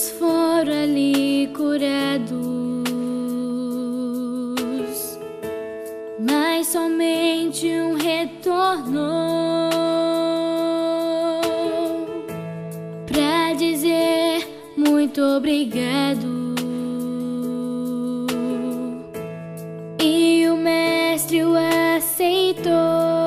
muitos foram ali curados, mas somente um retornou para dizer muito obrigado. E o mestre o aceitou.